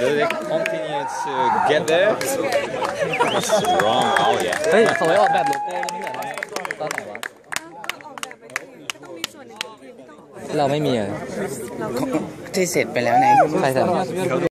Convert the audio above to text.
to get there. Strong. Oh yeah. เฮ้ยเว้ออกแบบโลโก้เหรอตอนไหนวะเราไม่มีอะที่เสร็จไปแล้วไงใครทำ